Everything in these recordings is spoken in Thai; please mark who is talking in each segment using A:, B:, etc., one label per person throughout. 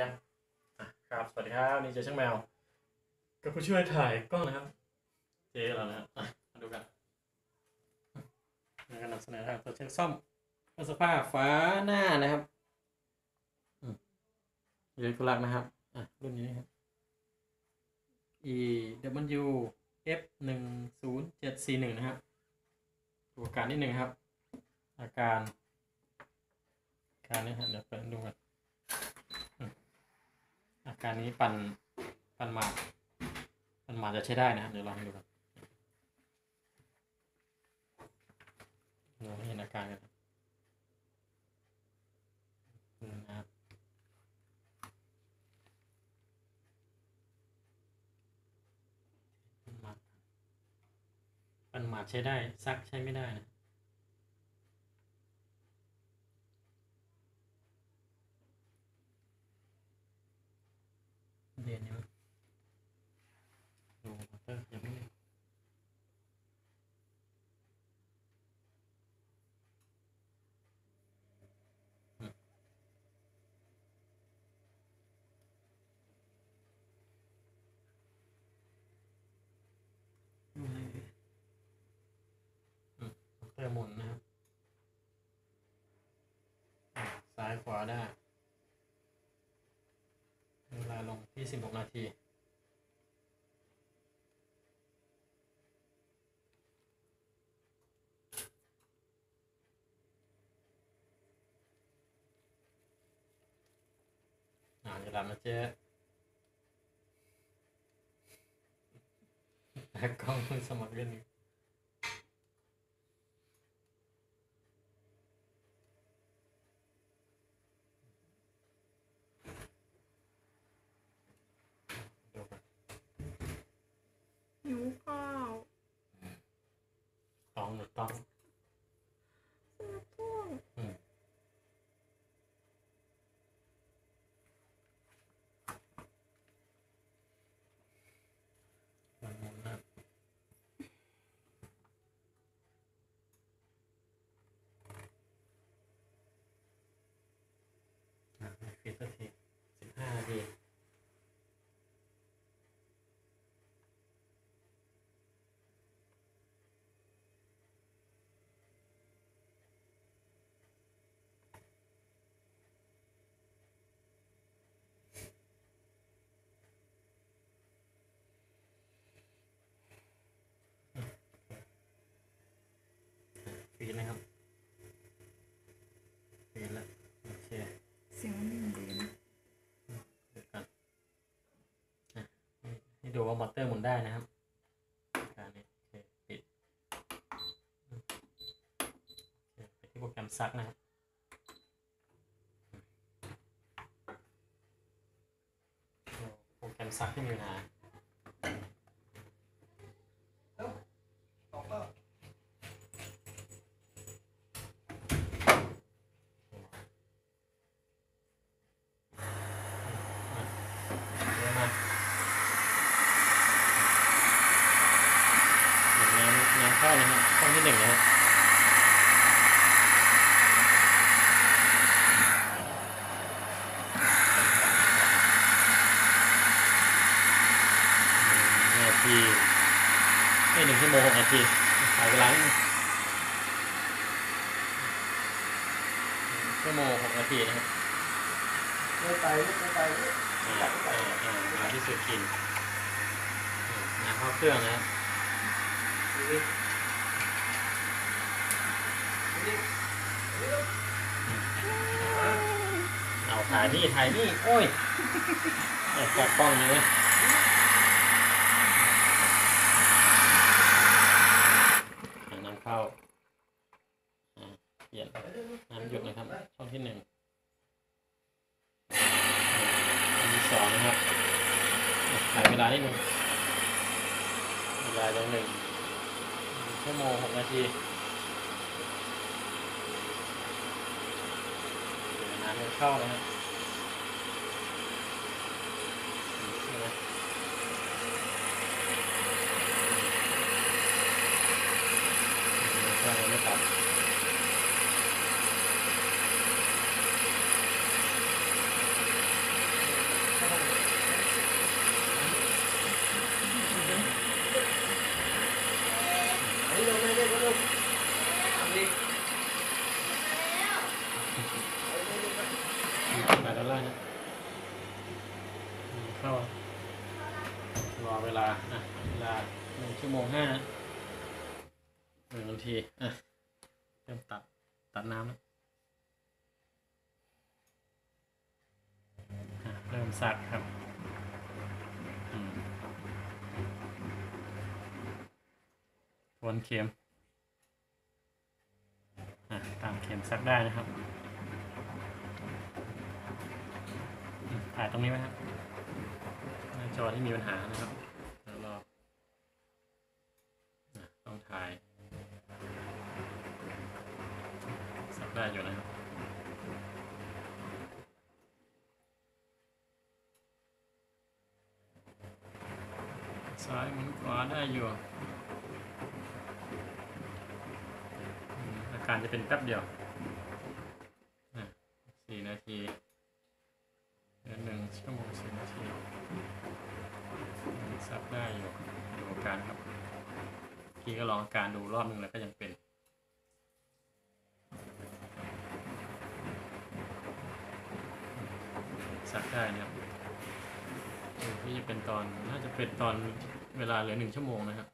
A: ยังครับ สวัสดีครับ นี่เจช่างแมวก็ผู้ช่วยถ่ายกล้องนะครับ เจ๊เรานะครับมาดูกันแล้วก็นำเสนอทางตัวเช็คซ่อมเครื่องซักผ้าฝาหน้านะครับอืมเยกุลักนะครับอะรุ่นนี้ครับ e w f หนึ่งศูนย์เจ็ดสี่หนึ่งนะครับดูอาการนิดหนึ่งครับ อาการอาการนี้ครับเดี๋ยวเปิดดูกัน อาการนี้ปั่นปั่นหมากปั่นหมากจะใช้ได้นะเดี๋ยวลองดูกันเราเห็นอาการกันครับอืมนะครับปันมาดปันหมาใช้ได้ซักใช้ไม่ได้นะ เรียนอยู่ดูมอเตอร์ยังไม่เรียนอืมดูให้ดีอืมเตอร์หมุนนะครับ ซ้ายขวาได้ เว ลาลงที่สิบหกนาที อ่าเดี๋ยวเรามาเจอแต่กล้องสมัครเล่นนี้
B: หิวข้าว
A: ต้องหรือต้อง
B: เสื้อท่วง
A: อืมมันหมุนนะครับอะไม่ฟิตสักทีสิบห้านาทีฟีดนะครับฟีดแล้วโอเค
B: เสียงมันดีนะ
A: เดี๋ยวก่อนอะให้ให้ ดูว่ามอเตอร์หมุนได้นะครับการนี้ปิดไปที่โปรแกรมซักนะครับโปรแกรมซักที่มีปัญหาเยอะมากหนึ่งน้ำน้ำเข้านะครับช่องที่หนึ่งนะครับ หนึ่งนาทีไม่ห นึ่งชั่วโมงหกนาทีขายเวลานิดนึงชั่วโมงหกนาทีนะครับ
C: ไม่ไปไม่ไป
A: มาที่สุดกินน้ำข้าเครื่องนะครับเอาถ่ายนี่ถ่ายนี่ โอ้ยจับกล้องอยู่เลยอ่าน้ำเข้าอ่าเปลี่ยนน้ำหยุดนะครับ ช่องที่หนึ่ง อันที่สองนะครับถ่ายเวลานิดนึงเวลาจะหนึ่ง ชั่วโมงหกนาทีเดี๋ยวน้ำเข้านะฮะบใช่ไหมเครื่องยังไม่ตัด หลายดอลลาร์นะเข้ารอเวลาอะเวลาหนึ่งชั่วโมงห้าหนึ่งนาทีอะเริ่มตัดตัดน้ำแล้วอะเริ่มซักครับวนเข็มอะตามเข็มซักได้นะครับ ถ่ายตรงนี้ไหมครับหน้าจอที่มีปัญหานะครับเดี๋ยวรอต้องถ่ายสักได้อยู่นะครับซ้ายมุนขวาได้อยู่อาการจะเป็นแป๊บเดียวอะสี่นาทีเดือนหนึ่งชั่วโมงสี่นาที ซับได้อยู่ดูอาการครับ พี่ก็ลองอาการดูรอบหนึ่งแล้วก็ยังเป็นซักได้นะครับพี่จะเป็นตอนน่าจะเป็นตอนเวลาเหลือหนึ่งชั่วโมงนะครับ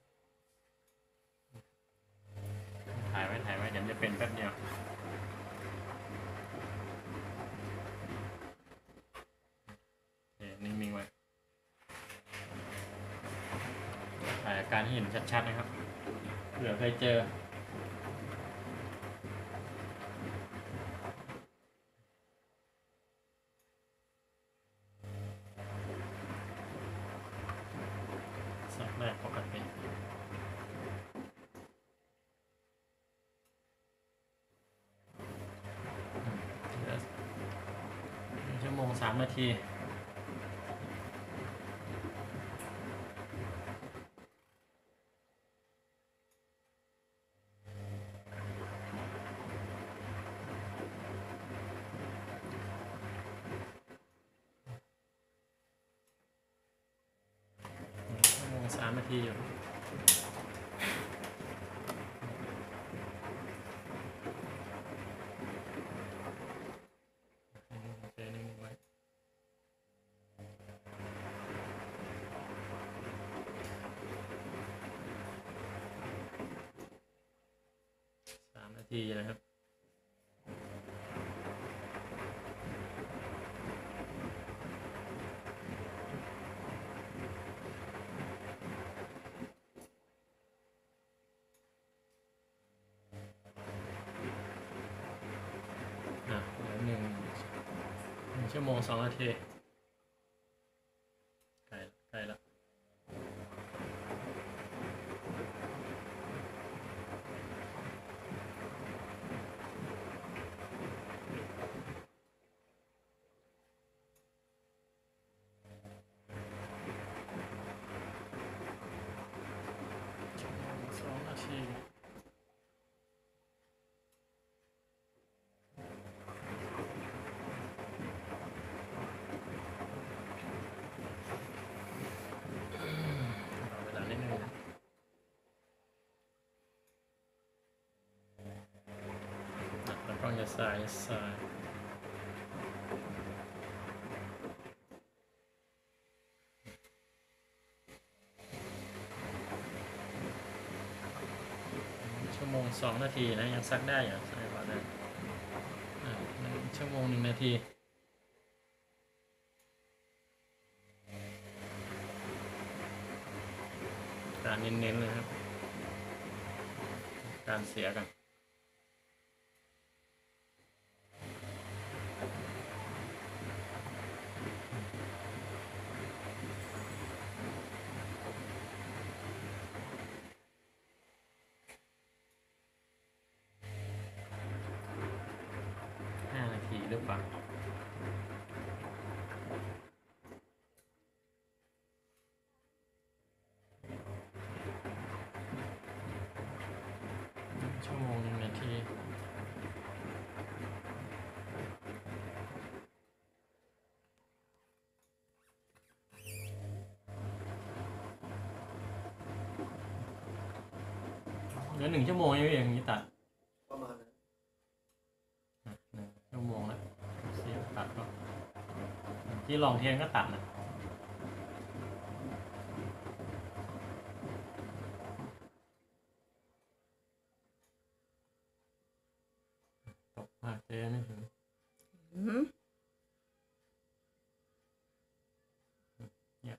A: ถ่ายไว้ถ่ายไว้เดี๋ยวจะเป็นแป๊บเดียวโอเคนิ่งๆไว้ถ่ายอาการให้เห็นชัดๆนะครับ ผื่อเคยเจอ สักแรกปกติเหลือชั่วโมงสามนาที ชั่วโมงสามนา ทีอยู่โอเคนิ่งไว้สามนาทีนะครับ อะเหลือหนึ่ง หนึ่งชั่วโมงสองนาทีใกล้ละใกล้ละชั่วโมงสองนาที รอเวลานิดนึงนะอะ แล้วกล้องจะสายสายชั่วโมงสองนาทีนะ ยังซักได้อยู่ใช่ป่ะได้อะหนึ่งชั่วโมงหนึ่งนาทีการเน้นๆเลยครับ การเสียกัน ห้านาทีหรือเปล่า ชั่วโมงหนึ่งนาที เห ลือหนึ่งชั่วโมงยังไม่อย่างนี้ตัด
C: ประมาณนั้น
A: อะหนึ่งชั่วโมงแล้วเสียงตัดก็ที่ลองเทียนก็ตัดนะตกมากเจ๊ไม่ถึง
B: อืม
A: อะ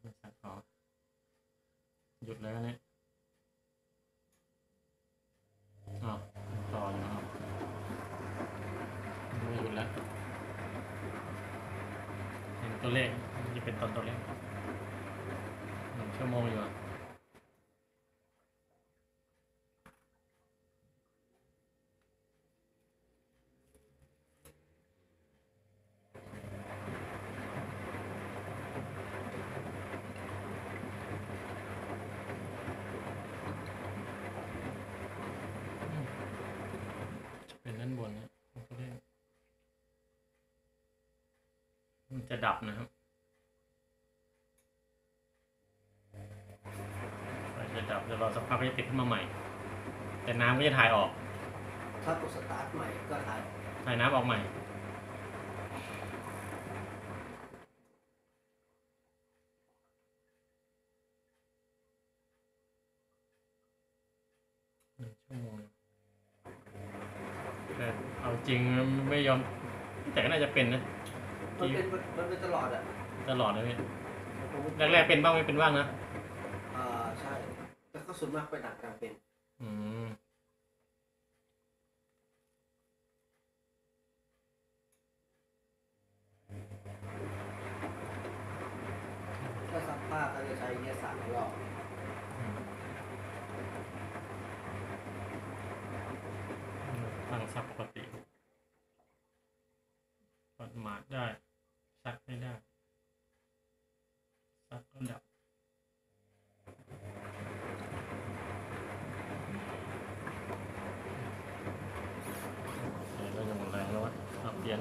A: ไม่ใส่พอหยุดแล้วเนี่ยอ้าวต่ออยู่นะครับไม่หยุดแล้วเห็นตัวเลขมันจะเป็นตอนตัวเลขหนึ่งชั่วโมงอยู่อะจะเป็นด้านบนนะตัวเลขมัน จะดับนะครับไฟจะดับเดี๋ยวรอสักพักก็จะติดขึ้นมาใหม่ แต่น้ำก็จะถ่ายออก
C: ถ้ากดสตาร์ทใหม่ก็ถ่าย
A: ถ่ายน้ำออกใหม่หนึ่งชั่วโมงแต่เอาจริงไม่ยอมแต่ก็น่าจะเป็นนะ
C: มันเป็นมันเป็นตลอดอะ
A: ตลอดนะพี่
C: ผม
A: แรกๆเป็นบ้างไม่เป็นบ้างนะ
C: อ่าใช่แต่ก็ส่วนมากไปหนักกลางเป็น
A: อืม
C: ถ้าซักผ้าก็จะใช้เงี้ยสามรอบ
A: ตั้งซักปกติกดหมาดได้ซักไม่ได้ ซักก็ดับ เดี๋ยวเราจะหมดแรงแล้ววะเอาเปลี่ยน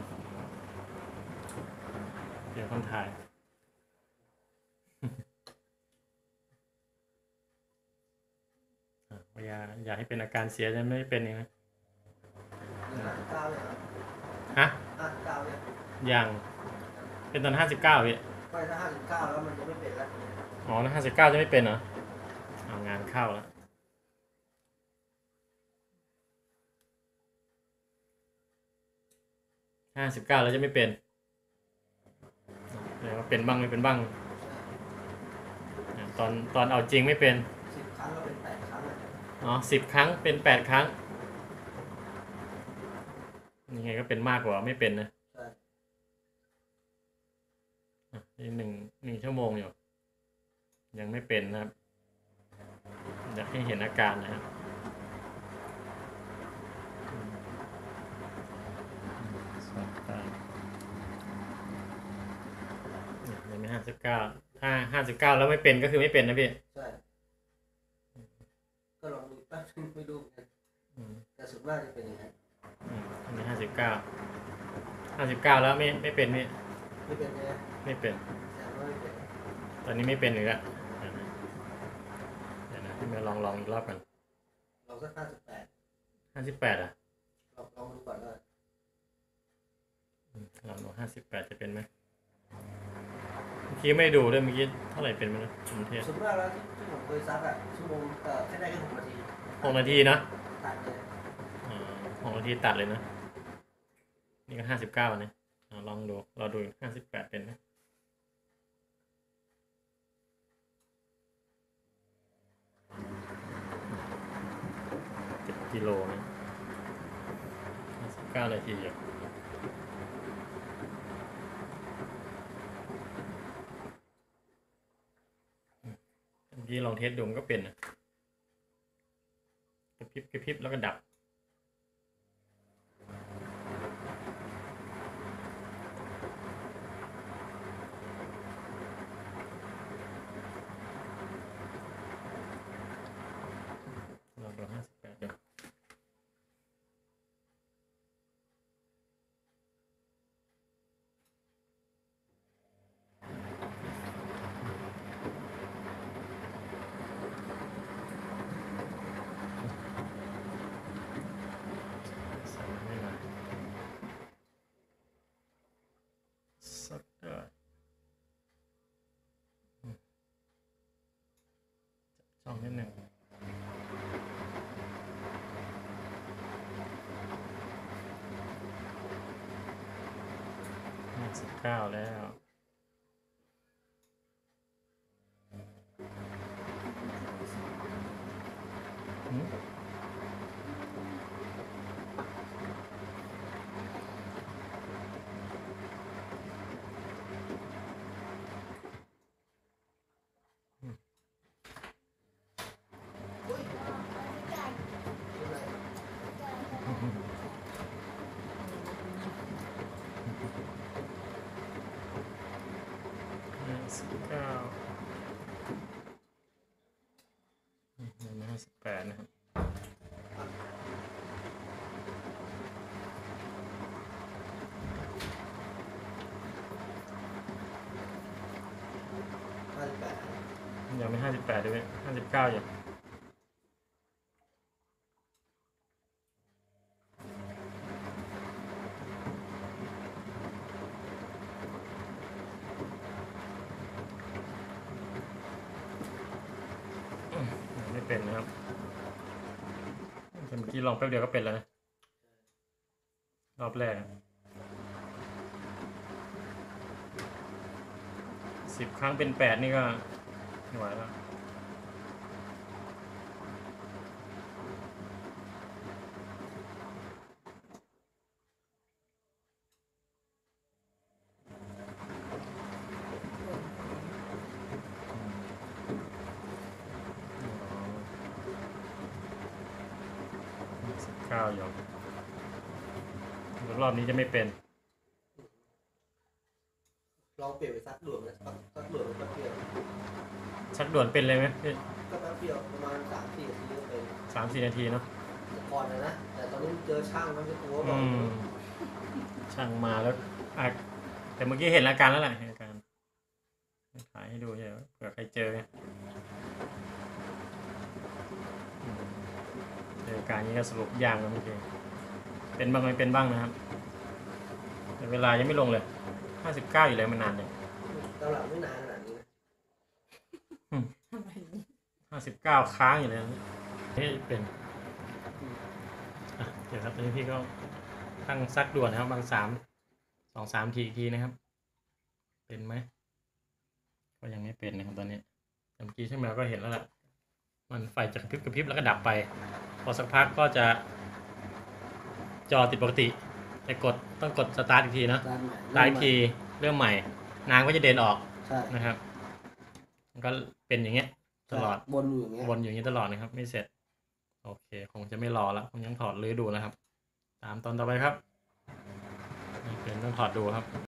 A: เปลี่ยนคน ถ่ายอะอย่าอย่าให้เป็นอาการเสียจะไม่เป็นเองนะ
C: ห้าสิบเก้าเลยเหรอ
A: ฮะ
C: ห้าสิบเก้าเนี่ย
A: ยังเป็นตอนห้าสิบเก้าพี่
C: ไม่ถ้าห้าสิบเก้าแล้วมันจะไม่เป็นแล้ว
A: อ๋อห้าสิบเก้าจะไม่เป็นเหรอเอางานเข้าแล้วห้าสิบเก้าแล้วจะไม่เป็นแปลว่า เป็นบ้างไม่เป็นบ้างอะตอนตอนเอาจริงไม่เป็น
C: สิบครั้งก็เป็นแปดครั้งอะ
A: อ๋อสิบครั้งเป็นแปดครั้งยังไงก็เป็นมากกว่าไม่เป็นนะ
C: ใช่
A: อะนี่หนึ่งหนึ่งชั่วโมงอยู่ ยังไม่เป็นนะครับ อยากให้เห็นอาการนะครับอืมสองตาเนี่ยยังไม่ ห้าสิบเก้าถ้าห้าสิบเก้าแล้วไม่เป็นก็คือไม่เป็นนะพี่
C: ใช่ ก็ลองดูแป๊บนึงไม่ดูเหมือนกัน
A: อืม
C: แต่ส่วนมากจะเป็นอย่างนั้น
A: อืมอันนี้ห้าสิบเก้าห้าสิบเก้าแล้วไม่ไม่เป็นไม่
C: ไม่เป็นไง
A: ไม่เป็น
C: แต่ว่าไม่เป็น
A: ตอนนี้ไม่เป็นอีกแล้วเดี๋ยวนะเดี๋ยวนะพี่มาลองลองอีกรอบกัน
C: เราสักห้าสิบแปด
A: ห้าสิบแปดอะ
C: ลองลองดูก่อนว่า
A: อืมลองดูห้าสิบแปดจะเป็นไหมเมื่อ กี้ไม่ได้ดูด้วยเมื่อกี้เท่าไหร่เป็นไหมนะกรุงเทพ
C: ส่วนมากแล้วที่ที่ผมเคยซักอะชั่วโมงเอ่อแค่ได้แค่หกนาที
A: หกนาทีนะ
C: ตัดเลย
A: อ่าหกนาทีตัดเลยนะ นี่ก็ห้าสิบเก้านะอ่าลองดู เราดูห้าสิบแปดเป็นไหมเจ็ดกิโลนะห้าสิบเก้านาทีอยู่เมื่อ กี้ลองเทสดูมันก็เป็นกระพริบกระพริบแล้วก็ดับลองดูห้าสิบแปดดู นิดหนึ่งห้าสิบเก้าแล้วอืมห้าสิบเก้าอืมยังไม่ห้าสิบแปดนะครับ
C: ห้าสิบแปด
A: ยังไม่ห้าสิบแปดด้วยห้าสิบเก้าอย่างไม่เป็นนะครับเมื่อกี้ลองแป๊บเดียวก็เป็นแล้วนะ รอบแรกสิบครั้งเป็นแปดนี่ก็ ไม่ไหวแล้วเก้าหยกรอบนี้จะไม่เป็น
C: ลองเปลี่ยนไปซักด่วนนะซักด่วนแป๊บเดียว
A: ชัก ด่วนเป็นเลยไหมพี่
C: ก็แป๊บเดียวประมาณสามสี่นาทีก็เป็น
A: สามสี่นาทีเนาะ
C: แต่ก่อนนะนะแต่ตอนนี้เจอช่างมันจะกลัวบ
A: อื
C: อก
A: มช่างมาแล้วอะแต่เมื่อกี้เห็นอาการแล้วแหละเห็นอาการถ่ายให้ดูใช่ไหมเผื่อใครเจอไงอืมเจออาการนี้ก็สรุปยางแล้วเมื่อกี้เป็นบ้างไม่เป็นบ้างนะครับ แต่เวลายังไม่ลงเลยห้าสิบเก้าอยู่เลยมันนานเลย
C: ตลาดไม่นานขนาดนี้นะ
B: ทำไมนี่
A: ห้าสิบเก้าค้างอยู่เลยนะนี่เป็นอะเดี๋ยวครับตอนนี้พี่ก็ตั้งซักด่วนนะครับ บางสามสองสามทีอีกทีนะครับ เป็นไหมก็ยังไม่เป็นนะครับตอนนี้แต่เมื่อกี้ช่างแมวก็เห็นแล้วแหละมันไฟจะกระพริบกระพริบแล้วก็ดับไป พอสักพักก็จะ จอติดปกติแต่กดต้องกดสตาร์ทอีกทีเนอะ
C: ร้านใหม่
A: สตาร์ทอีกทีเริ่มใหม่น้ำก็จะเดินออก
C: ใช่
A: นะครับมันก็เป็นอย่างเงี้ย ตลอด
C: วนอยู่อย่างเงี้ย
A: วนอยู่อย่างนี้ตลอดนะครับ ไม่เสร็จ โอเคคงจะไม่รอแล้วผมยังถอดเลยดูนะครับ ตามตอนต่อไปครับนี่เป็นต้องถอดดูครับ